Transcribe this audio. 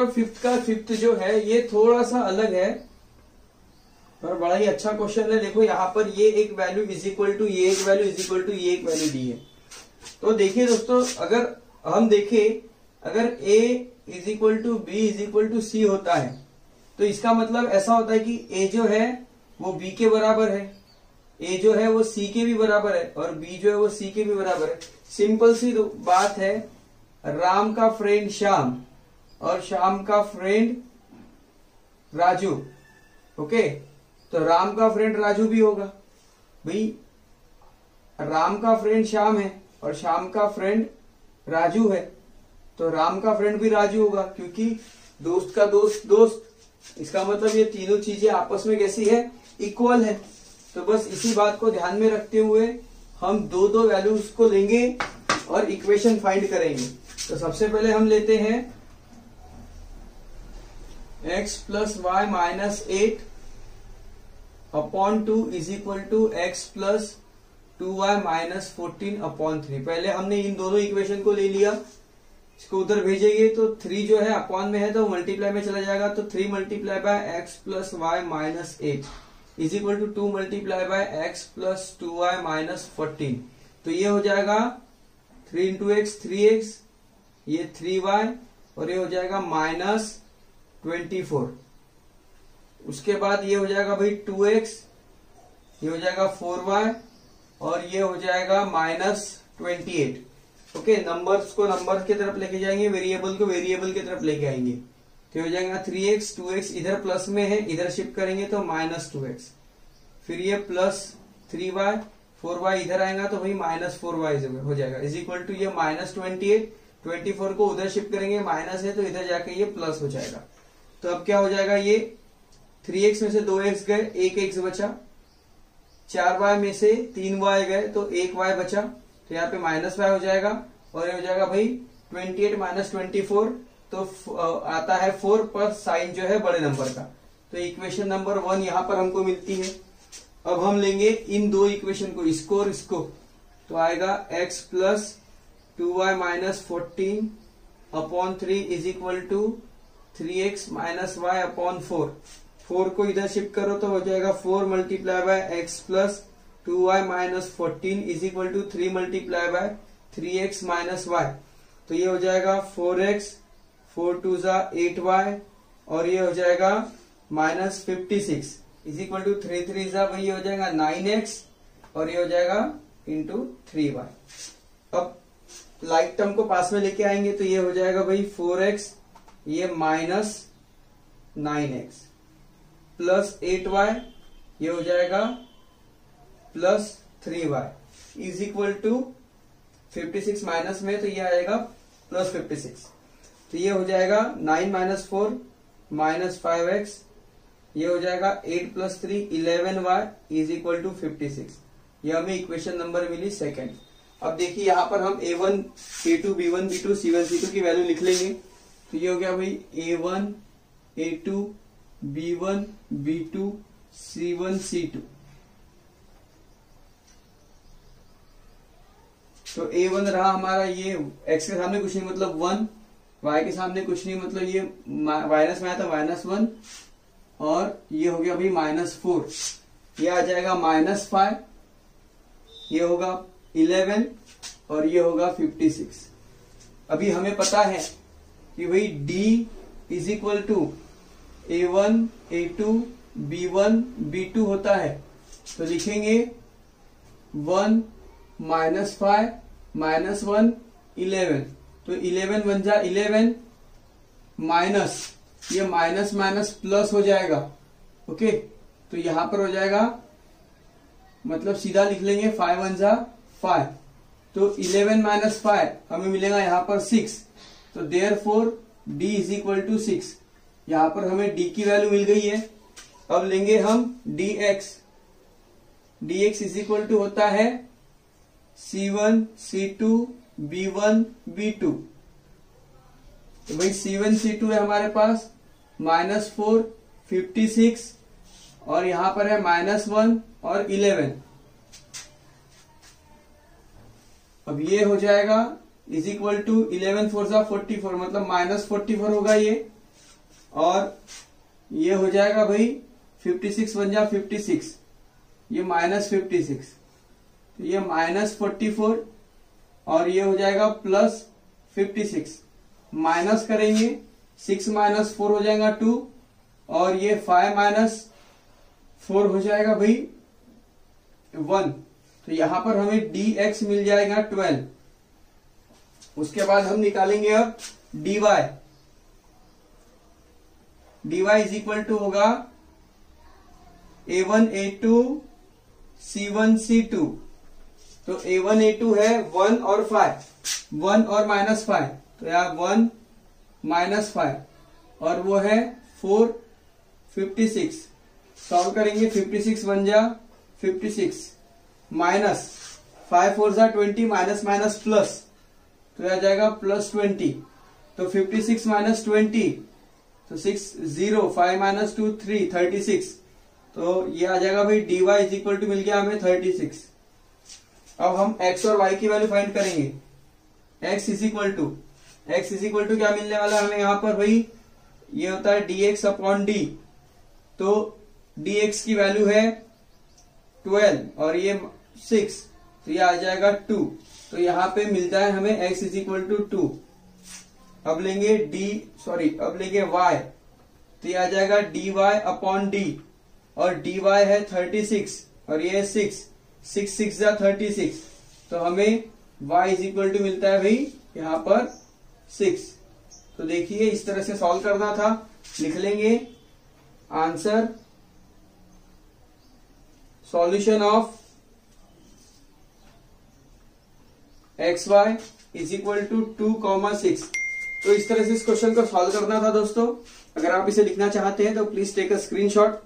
पर फिफ्थ का फिफ्थ जो है, ये थोड़ा सा अलग है। पर बड़ा ही अच्छा क्वेश्चन है। देखो, यहाँ पर ये एक वैल्यू इज़ इक्वल टू ये एक वैल्यू इज़ इक्वल टू ये एक वैल्यू दी है। तो देखिए दोस्तों, अगर हम देखें, अगर a is equal to b is equal to c होता है तो इसका मतलब ऐसा होता है कि ए जो है, वो बी के बराबर है। ए जो है, वो सी के भी बराबर है और बी जो है, वो सी के भी बराबर है। सिंपल सी बात है, राम का फ्रेंड श्याम। और श्याम का फ्रेंड राजू ओके तो राम का फ्रेंड राजू भी होगा। भाई, राम का फ्रेंड श्याम है और श्याम का फ्रेंड राजू है। तो राम का फ्रेंड भी राजू होगा, क्योंकि दोस्त का दोस्त दोस्त। इसका मतलब ये तीनों चीज़ें आपस में कैसी है? इक्वल है। तो बस इसी बात को ध्यान में रखते हुए हम दो दो वैल्यूज़ को लेंगे और इक्वेशन फाइंड करेंगे। तो सबसे पहले हम लेते हैं x plus y minus eight upon two is equal to x plus two y minus fourteen upon three पहले हमने इन दोनों इक्वेशन को ले लिया। इसको उधर भेजेंगे तो थ्री जो है अपॉन में है तो मल्टीप्लाई में चला जाएगा। तो three multiply by x plus y minus eight is equal to two multiply by x plus two y minus fourteen तो ये हो जाएगा three into x three x ये थ्री वाई और ये हो जाएगा माइनस ट्वेंटी फोर। उसके बाद ये हो जाएगा भाई टू एक्स, ये हो जाएगा फोर वाई और ये हो जाएगा minus twenty eight. Okay numbers को नंबर की तरफ़ लेके जाएँगे वेरिएबल को वेरिएबल की तरफ़ लेके आएँगे। तो हो जाएगा थ्री एक्स टू एक्स इधर प्लस में है, इधर शिफ्ट करेंगे तो माइनस टू एक्स फिर ये plus three y four y इधर आएगा तो भाई माइनस फोर वाई हो जाएगा। इज़ इक्वल टू ये minus twenty eight twenty four को उधर शिफ्ट करेंगे माइनस है तो इधर जाके ये प्लस हो जाएगा। तो अब क्या हो जाएगा ये? थ्री एक्स में से दो एक्स गए, एक एक्स बचा। चार वाई में से तीन वाई गए तो एक वाई बचा। तो यहाँ पे माइनस वाई हो जाएगा, और ये हो जाएगा भाई twenty eight minus twenty four तो आता है फोर पर साइन जो है बड़े नंबर का। तो इक्वेशन नंबर वन यहाँ पर हमको मिलती है। अब हम लेंगे इन दो इक्वेशन को इसको और इसको। तो आएगा x plus two y minus fourteen upon three is equal to three x minus y upon four. Four को इधर शिफ्ट करो तो हो जाएगा four multiply by x plus two y minus fourteen is equal to three multiply by three x minus y. तो ये हो जाएगा फोर एक्स, फोर टू जा एट वाई, और ये हो जाएगा minus fifty six. Is equal to three three जा ये हो जाएगा नाइन एक्स, और ये हो जाएगा इंटू थ्री वाई। अब लाइक टर्म को पास में लेके आएँगे तो ये हो जाएगा भाई फोर एक्स ये minus nine x plus eight y, ये हो जाएगा plus three y. Is equal to fifty six minus में तो ये आएगा प्लस फिफ्टी सिक्स। तो ये हो जाएगा nine minus four minus five x, ये हो जाएगा eight plus three eleven y, is equal to fifty six. ये हमें इक्वेशन नंबर मिली सेकेंड। अब देखिए, यहाँ पर हम a one a two b one b two c one c two की वैल्यू लिख लेंगे। तो ये हो गया भाई a one a two b one b two c one c two तो ए वन रहा हमारा ये एक्स के सामने कुछ नहीं मतलब वन वाई के सामने कुछ नहीं मतलब ये माइनस में आया था माइनस वन और ये हो गया भाई माइनस फोर ये आ जाएगा माइनस फाइव ये होगा इलेवन और ये होगा फिफ्टी सिक्स अभी हमें पता है कि भाई d is equal to a one a two b one b two होता है। तो लिखेंगे one minus five minus one eleven तो इलेवन बन जा इलेवन माइनस ये माइनस माइनस प्लस हो जाएगा। ओके तो यहाँ पर हो जाएगा। मतलब सीधा लिख लेंगे फाइव वन जा फाइव तो इलेवन माइनस फाइव हमें मिलेगा यहाँ पर सिक्स तो therefore d is equal to six यहाँ पर हमें डी की वैल्यू मिल गई है। अब लेंगे हम d x d x is equal to होता है c one c two b one b two तो भाई सी वन सी टू है हमारे पास। माइनस फोर फिफ्टी सिक्स और यहाँ पर है माइनस वन और इलेवन अब ये हो जाएगा is equal to eleven four सा फोर्टी फोर मतलब माइनस फोर्टी फोर होगा ये। और ये हो जाएगा भाई फिफ्टी सिक्स बन जा फिफ्टी सिक्स, ये माइनस फिफ्टी सिक्स। तो ये माइनस फोर्टी फोर और ये हो जाएगा प्लस फिफ्टी सिक्स। माइनस करेंगे, सिक्स माइनस फोर हो जाएगा टू, और ये फाइव माइनस फोर हो जाएगा भाई वन। तो यहाँ पर हमें डी एक्स मिल जाएगा ट्वेल्व। उसके बाद हम निकालेंगे अब d y d y is equal to होगा a one a two c one c two तो ए वन ए टू है वन और फाइव वन और माइनस फाइव तो यहाँ वन माइनस फाइव और वो है फोर फिफ्टी सिक्स सॉल्व करेंगे फिफ्टी सिक्स बन जा fifty six minus five four जा ट्वेंटी माइनस माइनस प्लस तो आ जाएगा प्लस ट्वेंटी तो फिफ्टी सिक्स माइनस ट्वेंटी तो six zero five minus two three thirty six तो ये आ जाएगा भाई d y is equal to मिल गया हमें थर्टी सिक्स अब हम एक्स और वाई की वैल्यू फाइंड करेंगे. X is equal to x is equal to क्या मिलने वाला हमें यहाँ पर भाई? ये होता है डी एक्स अपॉन डी तो डी एक्स की वैल्यू है ट्वेल्व और ये सिक्स तो ये आ जाएगा टू तो यहाँ पे मिलता है हमें x is equal to two अब लेंगे डी सॉरी अब लेंगे वाई तो ये आ जाएगा डी वाई अपॉन डी और वाई है थर्टी सिक्स और ये है सिक्स सिक्स सिक्स जा थर्टी सिक्स तो हमें y इज़ इक्वल टू मिलता है भाई यहाँ पर सिक्स तो देखिए इस तरह से सॉल्व करना था. लिख लेंगे answer solution of x y is equal to two comma six तो इस तरह से इस क्वेश्चन को सॉल्व करना था दोस्तों। अगर आप इसे लिखना चाहते हैं तो प्लीज़ टेक अ स्क्रीनशॉट